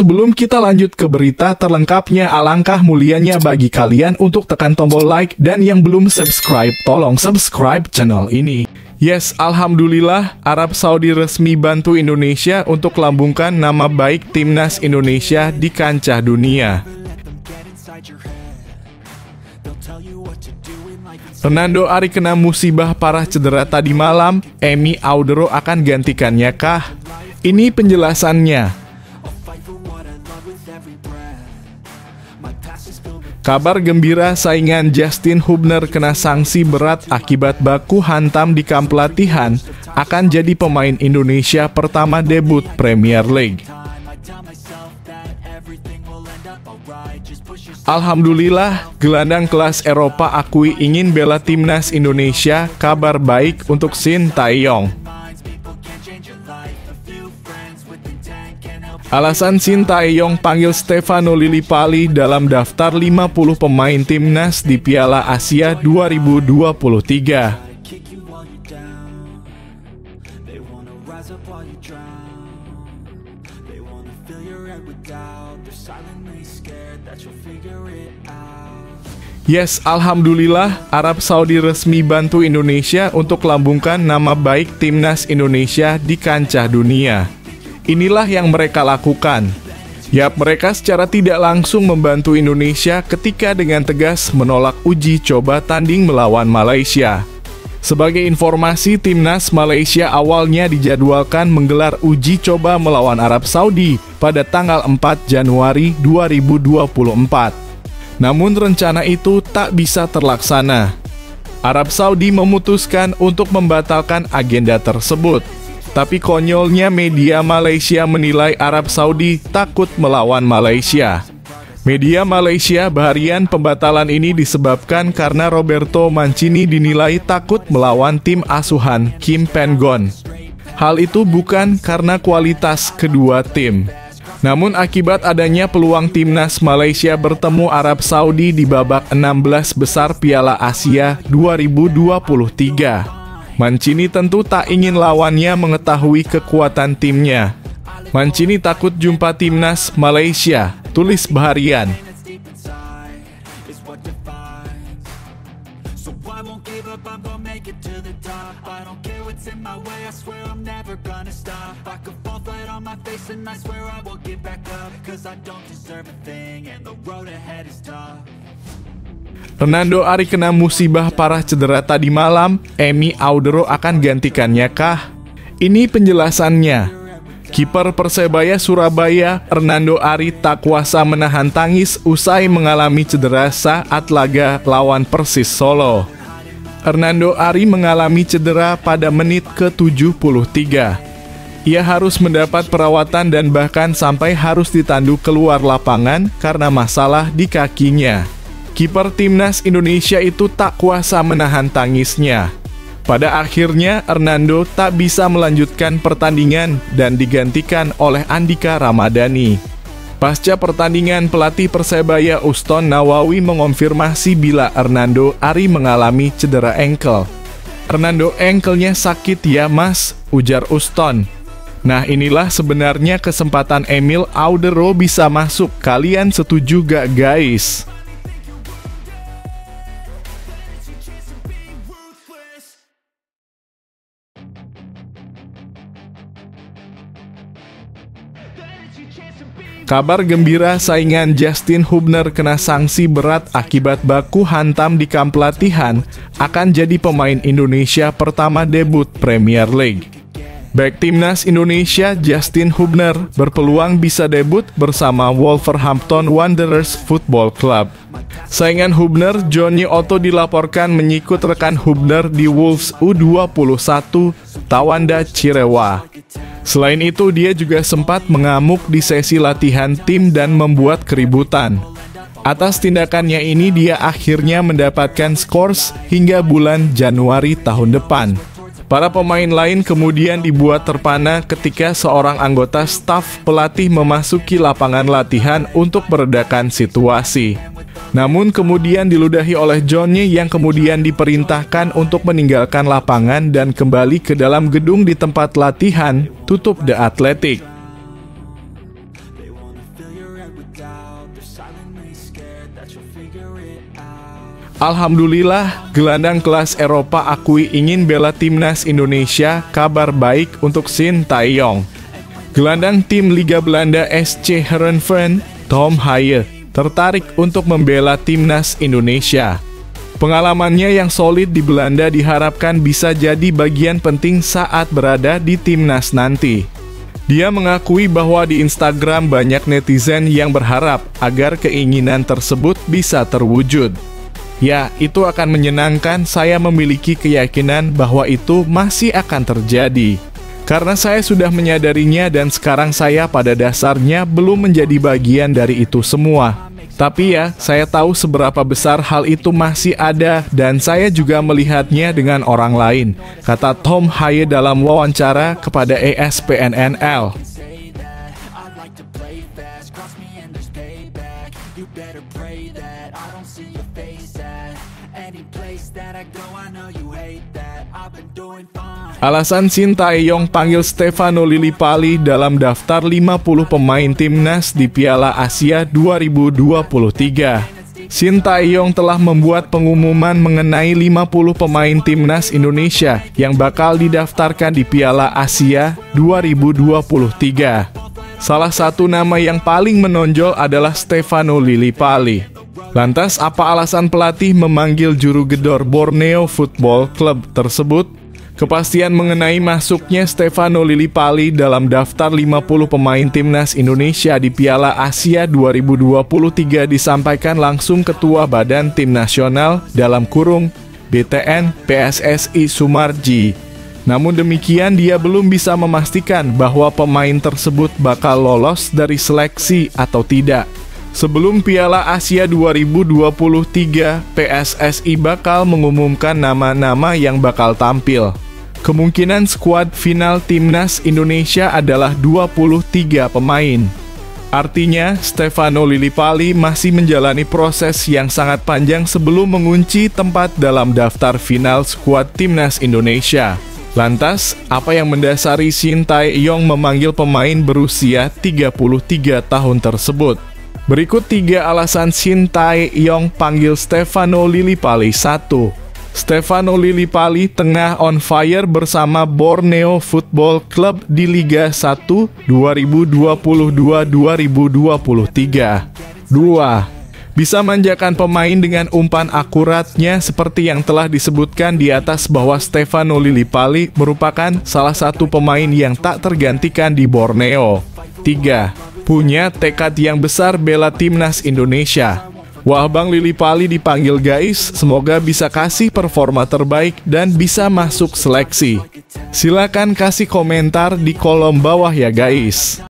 sebelum kita lanjut ke berita terlengkapnya, alangkah mulianya bagi kalian untuk tekan tombol like dan yang belum subscribe, tolong subscribe channel ini. Yes, Alhamdulillah, Arab Saudi resmi bantu Indonesia untuk lambungkan nama baik timnas Indonesia di kancah dunia. Fernando Ari kena musibah parah cedera tadi malam, Emi Audero akan gantikannya kah? Ini penjelasannya. Kabar gembira saingan Justin Hubner kena sanksi berat akibat baku hantam di kamp latihan akan jadi pemain Indonesia pertama debut Premier League. Alhamdulillah, gelandang kelas Eropa akui ingin bela timnas Indonesia. Kabar baik untuk Shin Taeyong. Alasan Sintayong panggil Stefano Lillipali dalam daftar 50 pemain timnas di Piala Asia 2023. Yes, Alhamdulillah, Arab Saudi resmi bantu Indonesia untuk lambungkan nama baik timnas Indonesia di kancah dunia. Inilah yang mereka lakukan. Yap, mereka secara tidak langsung membantu Indonesia ketika dengan tegas menolak uji coba tanding melawan Malaysia. Sebagai informasi, timnas Malaysia awalnya dijadwalkan menggelar uji coba melawan Arab Saudi pada tanggal 4 Januari 2024. Namun rencana itu tak bisa terlaksana. Arab Saudi memutuskan untuk membatalkan agenda tersebut. Tapi konyolnya media Malaysia menilai Arab Saudi takut melawan Malaysia. Media Malaysia baharian pembatalan ini disebabkan karena Roberto Mancini dinilai takut melawan tim asuhan Kim Pengon. Hal itu bukan karena kualitas kedua tim. Namun akibat adanya peluang timnas Malaysia bertemu Arab Saudi di babak 16 besar Piala Asia 2023. Mancini tentu tak ingin lawannya mengetahui kekuatan timnya. Mancini takut jumpa timnas Malaysia, tulis Baharian. Fernando Ari kena musibah parah cedera tadi malam, Emi Audero akan gantikannya kah? Ini penjelasannya. Kiper Persebaya Surabaya, Hernando Ari tak kuasa menahan tangis usai mengalami cedera saat laga lawan Persis Solo. Hernando Ari mengalami cedera pada menit ke-73. Ia harus mendapat perawatan dan bahkan sampai harus ditandu keluar lapangan karena masalah di kakinya kiper timnas Indonesia itu tak kuasa menahan tangisnya. Pada akhirnya, Hernando tak bisa melanjutkan pertandingan dan digantikan oleh Andika Ramadhani. Pasca pertandingan, pelatih Persebaya Uston Nawawi mengonfirmasi bila Hernando Ari mengalami cedera engkel. Hernando engkelnya sakit ya mas, ujar Uston. Nah inilah sebenarnya kesempatan Emil Audero bisa masuk, kalian setuju gak guys? Kabar gembira saingan Justin Hubner kena sanksi berat akibat baku hantam di kamp latihan akan jadi pemain Indonesia pertama debut Premier League. Back timnas Indonesia Justin Hubner berpeluang bisa debut bersama Wolverhampton Wanderers Football Club. Saingan Hubner, Johnny Otto dilaporkan menyikut rekan Hubner di Wolves U21 Tawanda Cirewa. Selain itu, dia juga sempat mengamuk di sesi latihan tim dan membuat keributan. Atas tindakannya ini, dia akhirnya mendapatkan skors hingga bulan Januari tahun depan. Para pemain lain kemudian dibuat terpana ketika seorang anggota staf pelatih memasuki lapangan latihan untuk meredakan situasi. Namun kemudian diludahi oleh Johnny yang kemudian diperintahkan untuk meninggalkan lapangan dan kembali ke dalam gedung di tempat latihan tutup The Athletic. Alhamdulillah, gelandang kelas Eropa akui ingin bela timnas Indonesia kabar baik untuk Shin Taeyong. Gelandang tim Liga Belanda SC Herenveen, Tom Haye, tertarik untuk membela timnas Indonesia. Pengalamannya yang solid di Belanda diharapkan bisa jadi bagian penting saat berada di timnas nanti. Dia mengakui bahwa di Instagram banyak netizen yang berharap agar keinginan tersebut bisa terwujud. Ya, itu akan menyenangkan. Saya memiliki keyakinan bahwa itu masih akan terjadi. Karena saya sudah menyadarinya dan sekarang saya pada dasarnya belum menjadi bagian dari itu semua. Tapi ya, saya tahu seberapa besar hal itu masih ada dan saya juga melihatnya dengan orang lain, kata Tom Haye dalam wawancara kepada ESPNNL. Alasan Sintayong panggil Stefano Lillipali dalam daftar 50 pemain timnas di Piala Asia 2023. Sintayong telah membuat pengumuman mengenai 50 pemain timnas Indonesia yang bakal didaftarkan di Piala Asia 2023. Salah satu nama yang paling menonjol adalah Stefano Lillipali. Lantas apa alasan pelatih memanggil juru gedor Borneo Football Club tersebut? Kepastian mengenai masuknya Stefano Lillipali dalam daftar 50 pemain timnas Indonesia di Piala Asia 2023 disampaikan langsung Ketua Badan Tim Nasional dalam kurung BTN PSSI Sumarji. Namun demikian dia belum bisa memastikan bahwa pemain tersebut bakal lolos dari seleksi atau tidak. Sebelum Piala Asia 2023, PSSI bakal mengumumkan nama-nama yang bakal tampil. Kemungkinan skuad final timnas Indonesia adalah 23 pemain. Artinya, Stefano Lillipali masih menjalani proses yang sangat panjang sebelum mengunci tempat dalam daftar final skuad timnas Indonesia. Lantas, apa yang mendasari Shin Tae-yong memanggil pemain berusia 33 tahun tersebut? Berikut tiga alasan Shin Tae-yong panggil Stefano Lillipali 1. Stefano Lillipali tengah on fire bersama Borneo Football Club di Liga 1 2022-2023. 2. Bisa manjakan pemain dengan umpan akuratnya seperti yang telah disebutkan di atas bahwa Stefano Lillipali merupakan salah satu pemain yang tak tergantikan di Borneo. 3. Punya tekad yang besar bela timnas Indonesia. Wah Bang Lili Pali dipanggil guys, semoga bisa kasih performa terbaik dan bisa masuk seleksi. Silakan kasih komentar di kolom bawah ya guys.